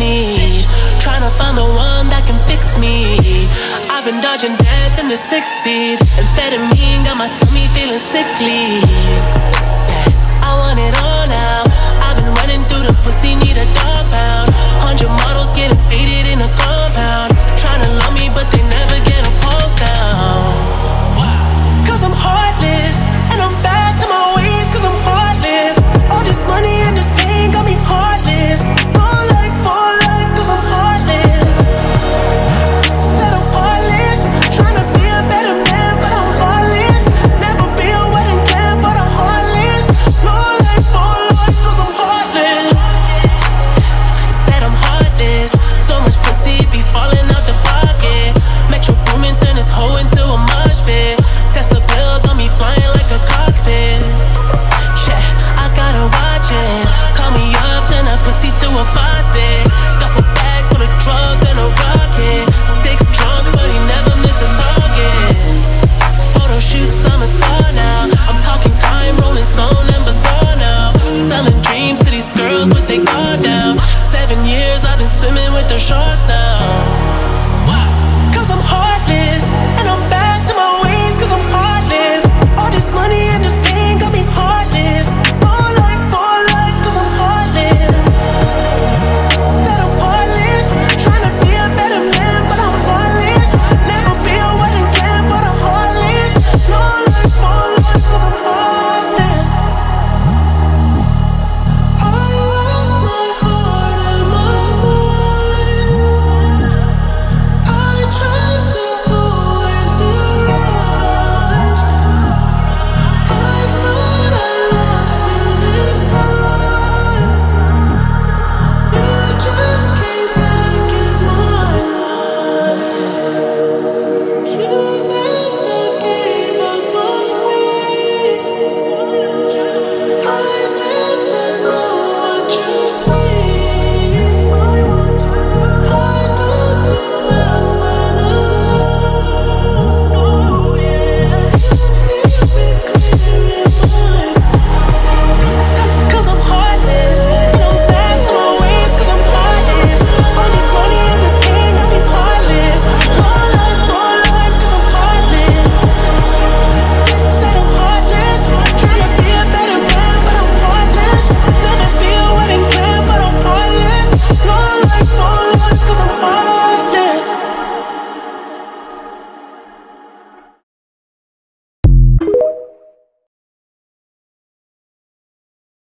need. Trying to find the one that can fix me. I've been dodging death in the six speed. Amphetamine got my stomach feeling sickly. I want it all. shots now.